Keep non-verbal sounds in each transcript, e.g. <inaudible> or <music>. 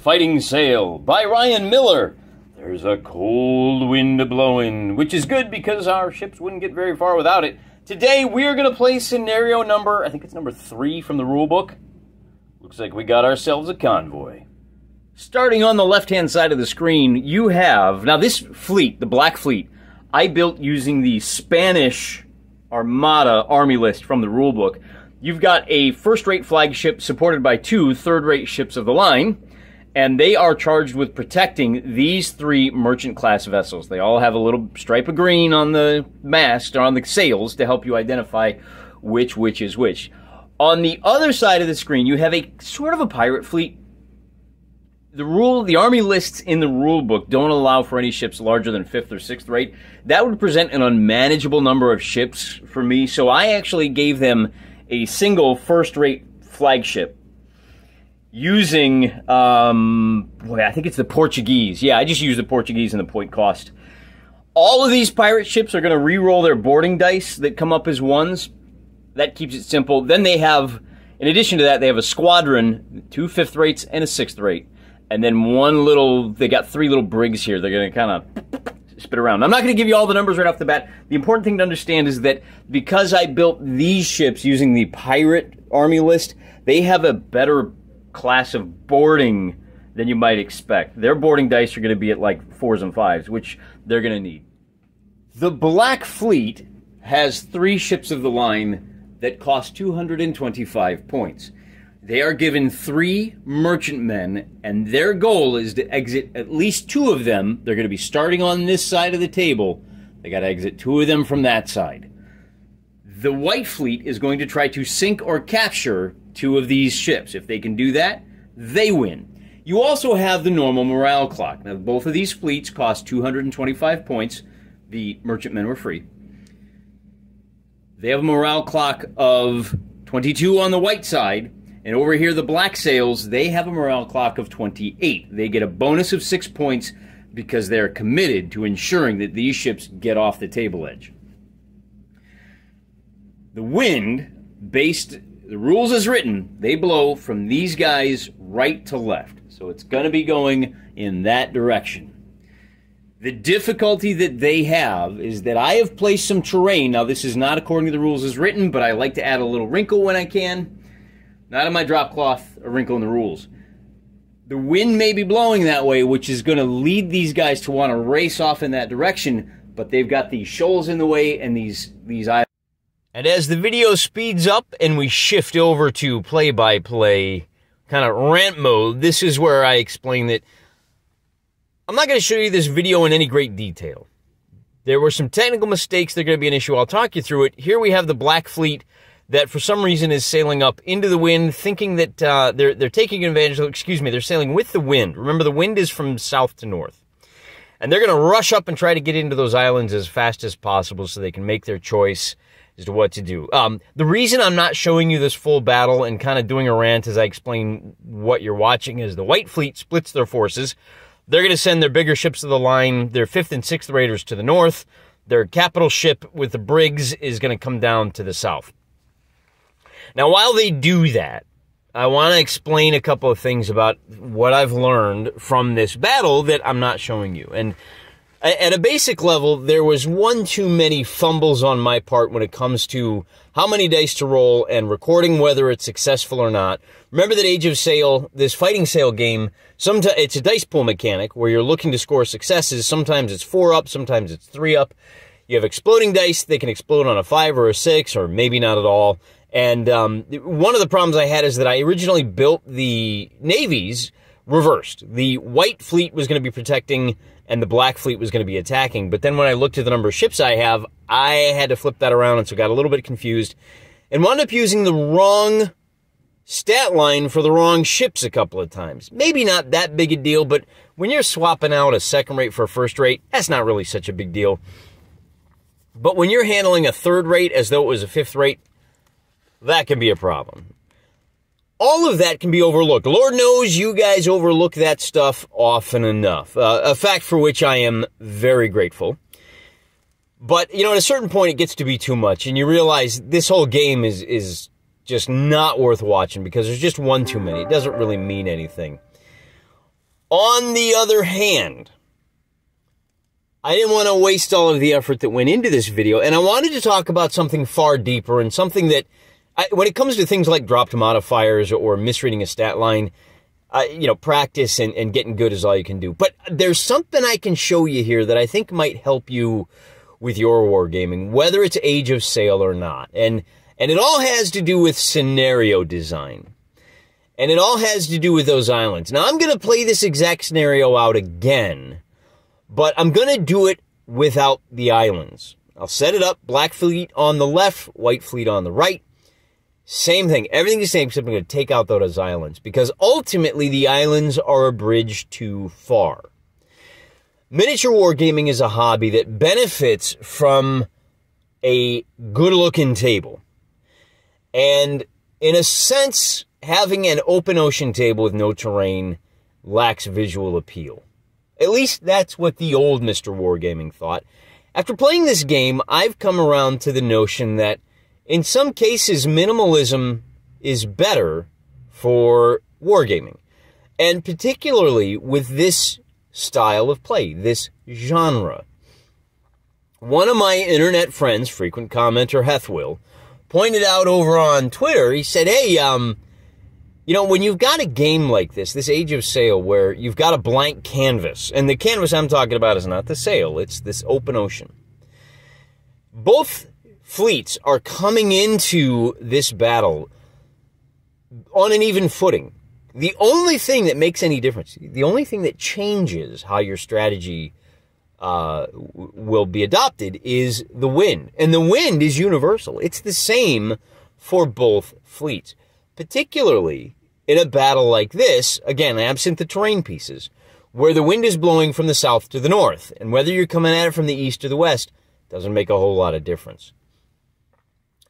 Fighting Sail by Ryan Miller. There's a cold wind blowing, which is good because our ships wouldn't get very far without it. Today we're going to play scenario number, I think it's number three from the rulebook. Looks like we got ourselves a convoy. Starting on the left hand side of the screen, you have, now this fleet, the Black Fleet, I built using the Spanish Armada Army list from the rulebook. You've got a first rate flagship supported by two third rate ships of the line, and they are charged with protecting these three merchant class vessels. They all have a little stripe of green on the mast or on the sails to help you identify which which is which. On the other side of the screen, you have a sort of a pirate fleet. The rule, the army lists in the rule book don't allow for any ships larger than fifth or sixth rate. That would present an unmanageable number of ships for me, so I actually gave them a single first rate flagship using, um, boy, I think it's the Portuguese. Yeah, I just use the Portuguese and the point cost. All of these pirate ships are going to re-roll their boarding dice that come up as ones. That keeps it simple. Then they have, in addition to that, they have a squadron, two fifth rates and a sixth rate. And then one little, they got three little brigs here. They're going to kind of spit around. I'm not going to give you all the numbers right off the bat. The important thing to understand is that because I built these ships using the pirate army list, they have a better class of boarding than you might expect. Their boarding dice are going to be at like fours and fives, which they're going to need. The Black Fleet has three ships of the line that cost 225 points. They are given three merchantmen, and their goal is to exit at least two of them. They're going to be starting on this side of the table. They got to exit two of them from that side. The White Fleet is going to try to sink or capture two of these ships. If they can do that, they win. You also have the normal morale clock. Now, both of these fleets cost 225 points. The merchantmen were free. They have a morale clock of 22 on the white side, and over here, the black sails, they have a morale clock of 28. They get a bonus of six points because they're committed to ensuring that these ships get off the table edge. The wind, based the rules as written, they blow from these guys right to left. So it's going to be going in that direction. The difficulty that they have is that I have placed some terrain. Now, this is not according to the rules as written, but I like to add a little wrinkle when I can. Not in my drop cloth, a wrinkle in the rules. The wind may be blowing that way, which is going to lead these guys to want to race off in that direction, but they've got these shoals in the way and these these islands. And as the video speeds up and we shift over to play by play kind of rant mode, this is where I explain that I'm not going to show you this video in any great detail. There were some technical mistakes that are going to be an issue. I'll talk you through it. Here we have the Black Fleet that for some reason is sailing up into the wind, thinking that uh, they're they're taking advantage. Of, excuse me, they're sailing with the wind. Remember, the wind is from south to north, and they're going to rush up and try to get into those islands as fast as possible so they can make their choice as to what to do. Um, the reason I'm not showing you this full battle and kind of doing a rant as I explain what you're watching is the White Fleet splits their forces. They're going to send their bigger ships to the line, their fifth and sixth raters to the north. Their capital ship with the brigs is going to come down to the south. Now, while they do that, I want to explain a couple of things about what I've learned from this battle that I'm not showing you. And at a basic level, there was one too many fumbles on my part when it comes to how many dice to roll and recording whether it's successful or not. Remember that Age of Sail, this fighting sail game, sometimes it's a dice pool mechanic where you're looking to score successes. Sometimes it's four up, sometimes it's three up. You have exploding dice, they can explode on a five or a six, or maybe not at all. And um, one of the problems I had is that I originally built the navies reversed. The white fleet was going to be protecting and the black fleet was going to be attacking. But then when I looked at the number of ships I have, I had to flip that around and so got a little bit confused and wound up using the wrong stat line for the wrong ships a couple of times. Maybe not that big a deal, but when you're swapping out a second rate for a first rate, that's not really such a big deal. But when you're handling a third rate as though it was a fifth rate, that can be a problem. All of that can be overlooked. Lord knows you guys overlook that stuff often enough. Uh, a fact for which I am very grateful. But, you know, at a certain point, it gets to be too much, and you realize this whole game is, is just not worth watching because there's just one too many. It doesn't really mean anything. On the other hand, I didn't want to waste all of the effort that went into this video, and I wanted to talk about something far deeper and something that, I, when it comes to things like dropped modifiers or misreading a stat line, you know, practice and, and getting good is all you can do. But there's something I can show you here that I think might help you with your wargaming, whether it's Age of Sail or not. And, and it all has to do with scenario design. And it all has to do with those islands. Now, I'm going to play this exact scenario out again, but I'm going to do it without the islands. I'll set it up, black fleet on the left, white fleet on the right. Same thing. Everything's the same, except I'm going to take out those islands because ultimately the islands are a bridge too far. Miniature wargaming is a hobby that benefits from a good looking table. And in a sense, having an open ocean table with no terrain lacks visual appeal. At least that's what the old Mr. Wargaming thought. After playing this game, I've come around to the notion that in some cases, minimalism is better for wargaming. And particularly with this style of play, this genre. One of my internet friends, frequent commenter Hethwill, pointed out over on Twitter, he said, hey, um, you know, when you've got a game like this, this Age of Sail, where you've got a blank canvas, and the canvas I'm talking about is not the sail, it's this open ocean. Both fleets are coming into this battle on an even footing. The only thing that makes any difference, the only thing that changes how your strategy uh, will be adopted is the wind. And the wind is universal. It's the same for both fleets, particularly in a battle like this, again, absent the terrain pieces, where the wind is blowing from the south to the north. And whether you're coming at it from the east or the west doesn't make a whole lot of difference.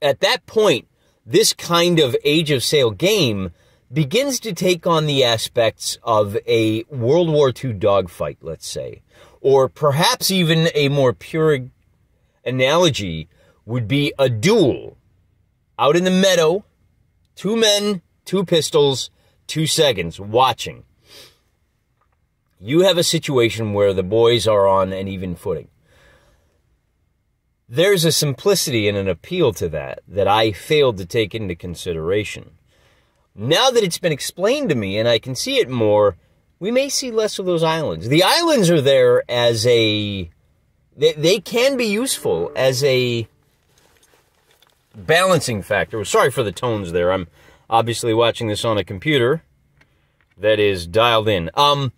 At that point, this kind of Age of Sail game begins to take on the aspects of a World War II dogfight, let's say or perhaps even a more pure analogy would be a duel out in the meadow, two men, two pistols, two seconds watching. You have a situation where the boys are on an even footing. There's a simplicity and an appeal to that that I failed to take into consideration. Now that it's been explained to me and I can see it more, we may see less of those islands. The islands are there as a, they, they can be useful as a balancing factor. Sorry for the tones there. I'm obviously watching this on a computer that is dialed in. Um,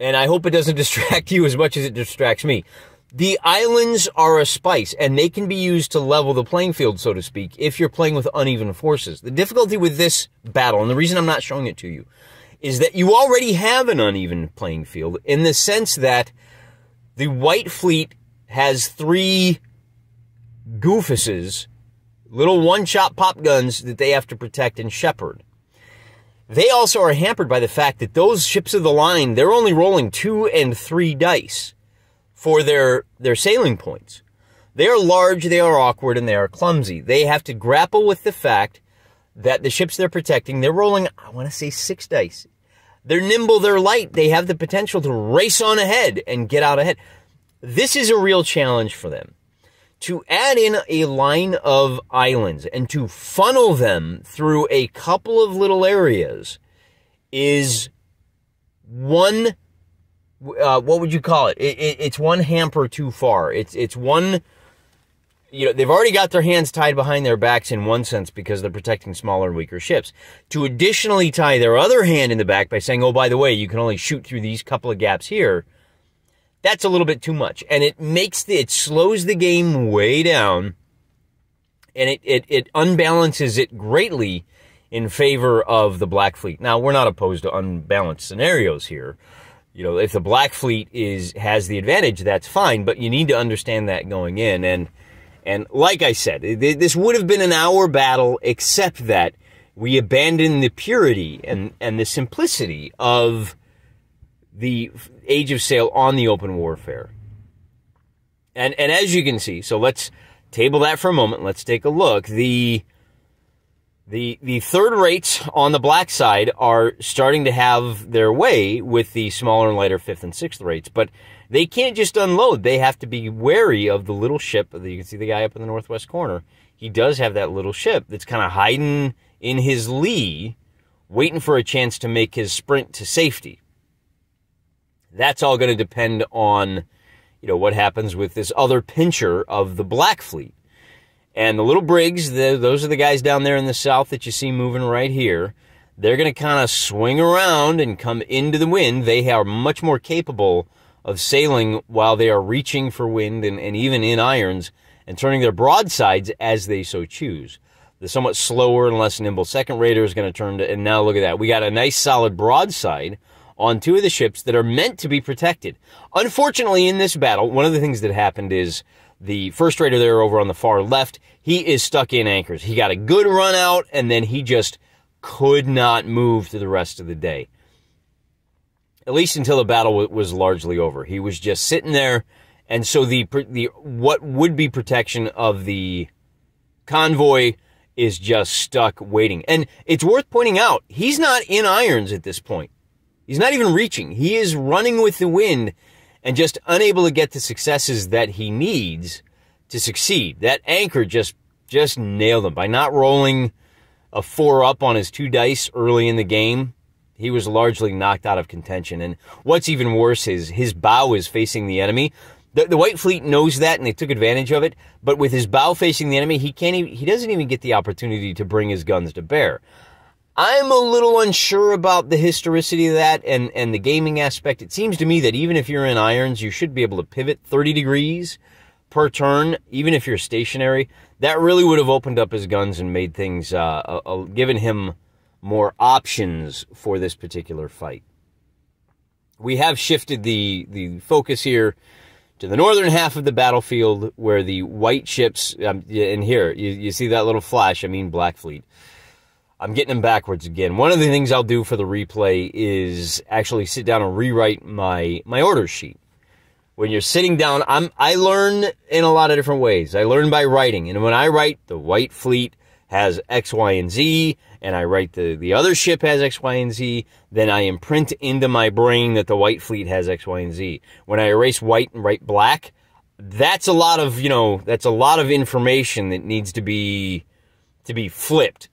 and I hope it doesn't <laughs> distract you as much as it distracts me. The islands are a spice, and they can be used to level the playing field, so to speak, if you're playing with uneven forces. The difficulty with this battle, and the reason I'm not showing it to you, is that you already have an uneven playing field in the sense that the White Fleet has three goofuses, little one-shot pop guns that they have to protect and shepherd. They also are hampered by the fact that those ships of the line, they're only rolling two and three dice for their, their sailing points. They are large, they are awkward, and they are clumsy. They have to grapple with the fact that the ships they're protecting, they're rolling, I want to say six dice. They're nimble, they're light, they have the potential to race on ahead and get out ahead. This is a real challenge for them. To add in a line of islands and to funnel them through a couple of little areas is one, uh, what would you call it? It, it? It's one hamper too far. It's, it's one you know, they've already got their hands tied behind their backs in one sense because they're protecting smaller and weaker ships. To additionally tie their other hand in the back by saying, oh, by the way, you can only shoot through these couple of gaps here, that's a little bit too much. And it makes the, it slows the game way down and it, it, it unbalances it greatly in favor of the Black Fleet. Now, we're not opposed to unbalanced scenarios here. You know, if the Black Fleet is, has the advantage, that's fine, but you need to understand that going in. And, and like I said, this would have been an hour battle, except that we abandoned the purity and, and the simplicity of the Age of Sail on the open warfare. And, and as you can see, so let's table that for a moment. Let's take a look. The, The the third rates on the black side are starting to have their way with the smaller and lighter fifth and sixth rates, but they can't just unload. They have to be wary of the little ship. You can see the guy up in the northwest corner. He does have that little ship that's kind of hiding in his lee, waiting for a chance to make his sprint to safety. That's all going to depend on, you know, what happens with this other pincher of the Black Fleet. And the little brigs, the, those are the guys down there in the south that you see moving right here. They're going to kind of swing around and come into the wind. They are much more capable of sailing while they are reaching for wind and, and even in irons and turning their broadsides as they so choose. The somewhat slower and less nimble second rater is going to turn to, and now look at that. We got a nice solid broadside on two of the ships that are meant to be protected. Unfortunately, in this battle, one of the things that happened is the first rater there over on the far left, he is stuck in anchors. He got a good run out and then he just could not move through the rest of the day. At least until the battle was largely over. He was just sitting there and so the the what would be protection of the convoy is just stuck waiting. And it's worth pointing out, he's not in irons at this point. He's not even reaching. He is running with the wind and just unable to get the successes that he needs to succeed. That anchor just just nailed him by not rolling a four up on his two dice early in the game. He was largely knocked out of contention. And what's even worse is his bow is facing the enemy. The, the White Fleet knows that and they took advantage of it. But with his bow facing the enemy, he can't even, he doesn't even get the opportunity to bring his guns to bear. I'm a little unsure about the historicity of that and, and the gaming aspect. It seems to me that even if you're in irons, you should be able to pivot 30 degrees per turn, even if you're stationary. That really would have opened up his guns and made things, uh, uh, given him more options for this particular fight. We have shifted the, the focus here to the northern half of the battlefield where the white ships, um, and here, you, you see that little flash, I mean Black Fleet I'm getting them backwards again. One of the things I'll do for the replay is actually sit down and rewrite my my order sheet. When you're sitting down, I'm I learn in a lot of different ways. I learn by writing, and when I write, the White Fleet has X, Y, and Z, and I write the the other ship has X, Y, and Z. Then I imprint into my brain that the White Fleet has X, Y, and Z. When I erase white and write black, that's a lot of you know that's a lot of information that needs to be to be flipped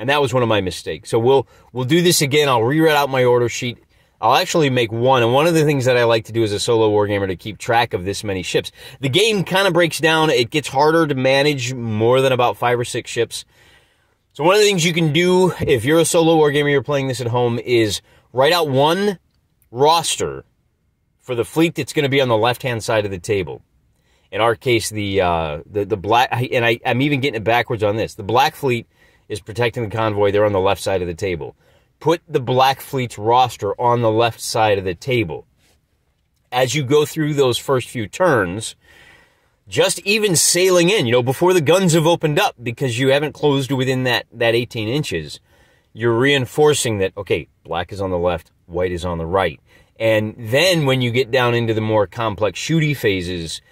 and that was one of my mistakes. So we'll we'll do this again. I'll rewrite out my order sheet. I'll actually make one. And one of the things that I like to do as a solo wargamer to keep track of this many ships. The game kind of breaks down. It gets harder to manage more than about five or six ships. So one of the things you can do if you're a solo wargamer, you're playing this at home, is write out one roster for the fleet that's going to be on the left hand side of the table. In our case, the uh, the the black, and I, I'm even getting it backwards on this. The black fleet is protecting the convoy. They're on the left side of the table. Put the Black Fleet's roster on the left side of the table. As you go through those first few turns, just even sailing in, you know, before the guns have opened up because you haven't closed within that, that 18 inches, you're reinforcing that, okay, black is on the left, white is on the right. And then when you get down into the more complex shooty phases,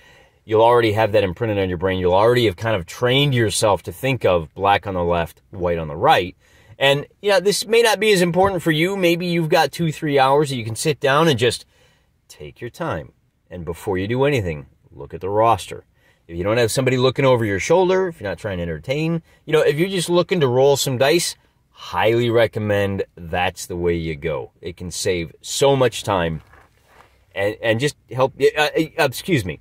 you'll already have that imprinted on your brain. You'll already have kind of trained yourself to think of black on the left, white on the right. And, yeah, this may not be as important for you. Maybe you've got two, three hours that you can sit down and just take your time. And before you do anything, look at the roster. If you don't have somebody looking over your shoulder, if you're not trying to entertain, you know, if you're just looking to roll some dice, highly recommend that's the way you go. It can save so much time and, and just help, uh, uh, excuse me,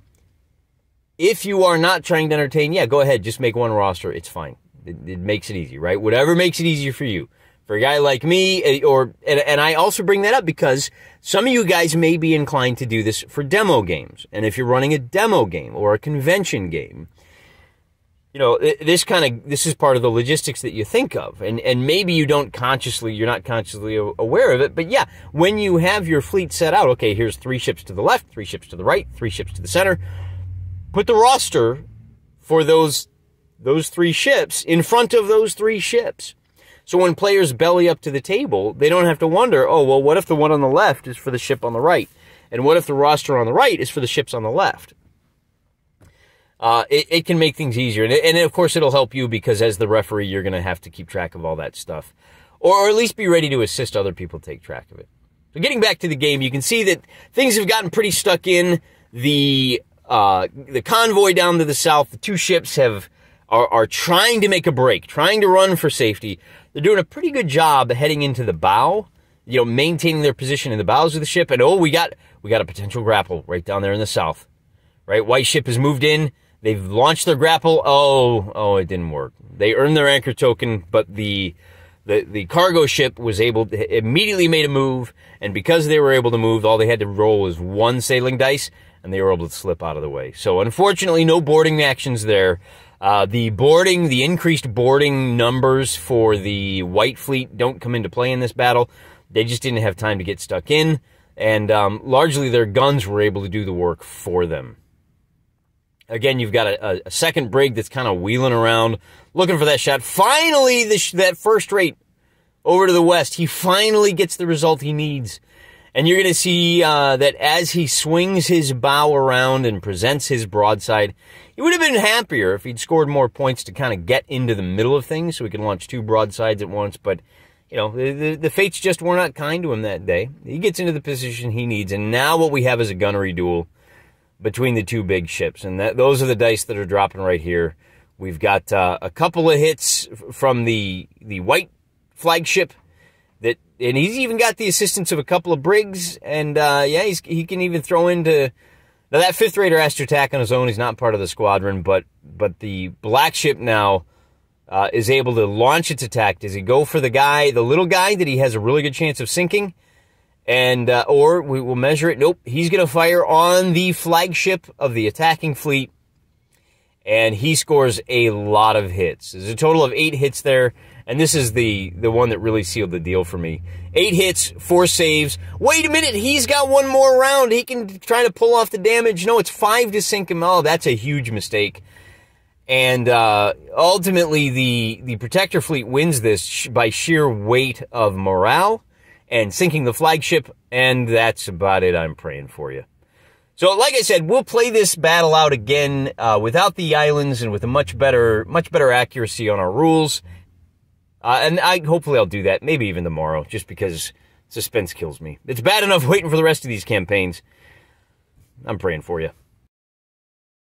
if you are not trying to entertain, yeah, go ahead. Just make one roster. It's fine. It, it makes it easy, right? Whatever makes it easier for you. For a guy like me, eh, or, and, and I also bring that up because some of you guys may be inclined to do this for demo games. And if you're running a demo game or a convention game, you know, this kind of, this is part of the logistics that you think of. And, and maybe you don't consciously, you're not consciously aware of it. But yeah, when you have your fleet set out, okay, here's three ships to the left, three ships to the right, three ships to the center put the roster for those those three ships in front of those three ships. So when players belly up to the table, they don't have to wonder, oh, well, what if the one on the left is for the ship on the right? And what if the roster on the right is for the ships on the left? uh, it, it, can make things easier. And, and, of course, it'll help you because as the referee, you're going to have to keep track of all that stuff. Or, or, at least be ready to assist other people take track of it. So getting back to the game, you can see that things have gotten pretty stuck in. The, uh, the convoy down to the south, the two ships have, are, are trying to make a break, trying to run for safety. They're doing a pretty good job heading into the bow, you know, maintaining their position in the bows of the ship. And oh, we got, we got a potential grapple right down there in the south, right? White ship has moved in They've launched their grapple. Oh, oh, it didn't work. They earned their anchor token, but the the the cargo ship was able to immediately made a move, and because they were able to move, all they had to roll was one sailing dice, and they were able to slip out of the way. So unfortunately, no boarding actions there. Uh, the boarding, the increased boarding numbers for the White Fleet don't come into play in this battle. They just didn't have time to get stuck in, and um, largely their guns were able to do the work for them. Again, you've got a, a second brig that's kind of wheeling around, looking for that shot. Finally, the, that first rate over to the west, he finally gets the result he needs. And you're going to see uh, that as he swings his bow around and presents his broadside, he would have been happier if he'd scored more points to kind of get into the middle of things so he could launch two broadsides at once. But, you know, the, the fates just were not kind to him that day. He gets into the position he needs. And now what we have is a gunnery duel between the two big ships. And that, those are the dice that are dropping right here. We've got uh, a couple of hits from the the white flagship and he's even got the assistance of a couple of brigs. And uh, yeah, he can even throw into now that fifth rater has to attack on his own. He's not part of the squadron, but but the black ship now. Uh, is able to launch its attack. Does he go for the guy, the little guy that he has a really good chance of sinking? and uh, or we will measure it. Nope, he's going to fire on the flagship of the attacking fleet, and he scores a lot of hits. There's a total of eight hits there, and this is the the one that really sealed the deal for me. Eight hits, four saves. Wait a minute, he's got one more round. He can try to pull off the damage. No, it's five to sink him. Oh, that's a huge mistake. And uh, ultimately, the the protector fleet wins this by sheer weight of morale and sinking the flagship, and that's about it. I'm praying for you. So, like I said, we'll play this battle out again uh, without the islands and with a much better, much better accuracy on our rules. Uh, and I hopefully I'll do that, maybe even tomorrow, just because suspense kills me. It's bad enough waiting for the rest of these campaigns. I'm praying for you.